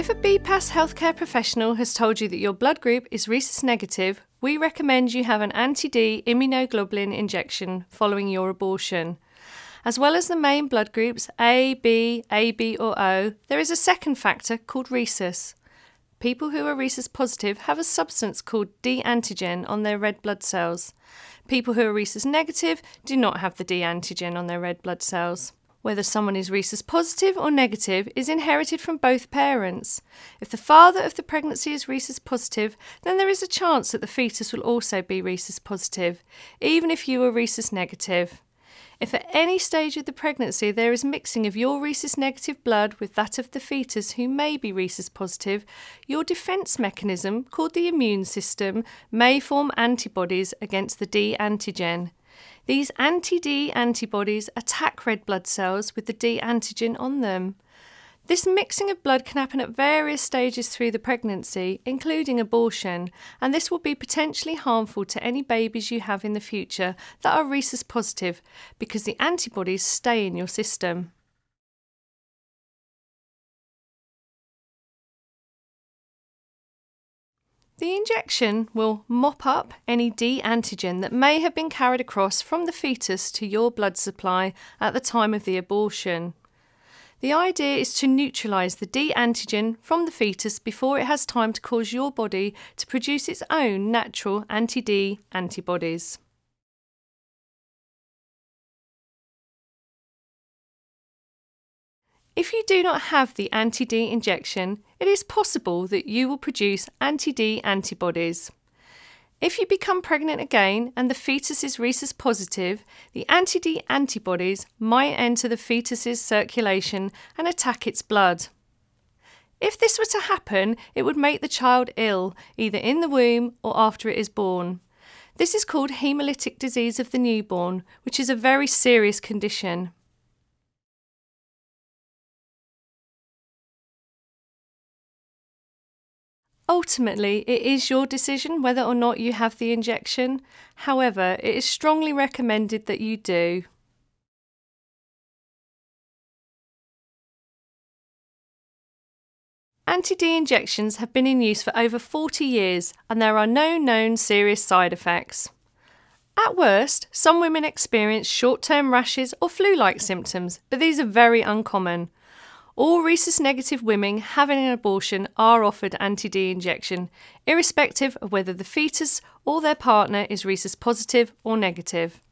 If a BPAS healthcare professional has told you that your blood group is rhesus negative, we recommend you have an anti D immunoglobulin injection following your abortion. As well as the main blood groups A, B, AB, or O, there is a second factor called rhesus. People who are rhesus positive have a substance called D antigen on their red blood cells. People who are rhesus negative do not have the D antigen on their red blood cells. Whether someone is rhesus positive or negative is inherited from both parents. If the father of the pregnancy is rhesus positive, then there is a chance that the fetus will also be rhesus positive, even if you are rhesus negative. If at any stage of the pregnancy there is mixing of your rhesus negative blood with that of the fetus who may be rhesus positive, your defence mechanism, called the immune system, may form antibodies against the D antigen. These anti D antibodies attack red blood cells with the D antigen on them. This mixing of blood can happen at various stages through the pregnancy, including abortion, and this will be potentially harmful to any babies you have in the future that are rhesus positive because the antibodies stay in your system. The injection will mop up any D antigen that may have been carried across from the fetus to your blood supply at the time of the abortion. The idea is to neutralise the D antigen from the fetus before it has time to cause your body to produce its own natural anti D antibodies. If you do not have the anti D injection, it is possible that you will produce anti D antibodies. If you become pregnant again and the fetus is rhesus positive, the anti D antibodies might enter the fetus's circulation and attack its blood. If this were to happen, it would make the child ill, either in the womb or after it is born. This is called hemolytic disease of the newborn, which is a very serious condition. Ultimately, it is your decision whether or not you have the injection. However, it is strongly recommended that you do. Anti D injections have been in use for over 40 years and there are no known serious side effects. At worst, some women experience short term rashes or flu like symptoms, but these are very uncommon. All rhesus negative women having an abortion are offered anti D injection, irrespective of whether the fetus or their partner is rhesus positive or negative.